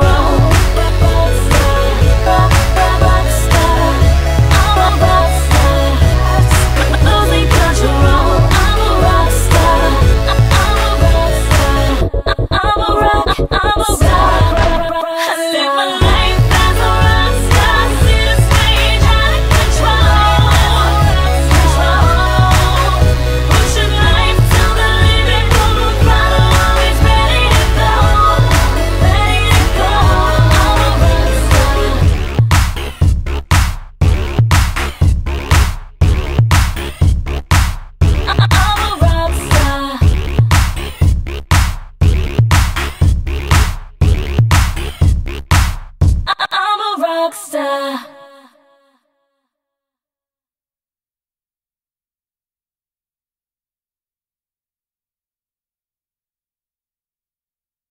wrong. rockstar.